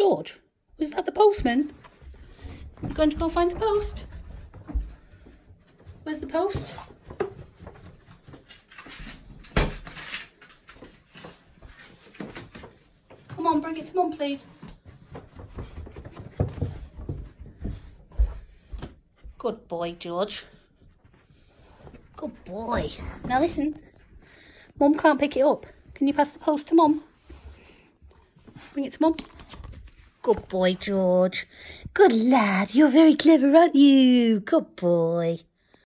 George, was that the postman? You going to go find the post? Where's the post? Come on, bring it to mum, please. Good boy, George. Good boy. Now listen, mum can't pick it up. Can you pass the post to mum? Bring it to mum. Good boy, George. Good lad. You're very clever, aren't you? Good boy.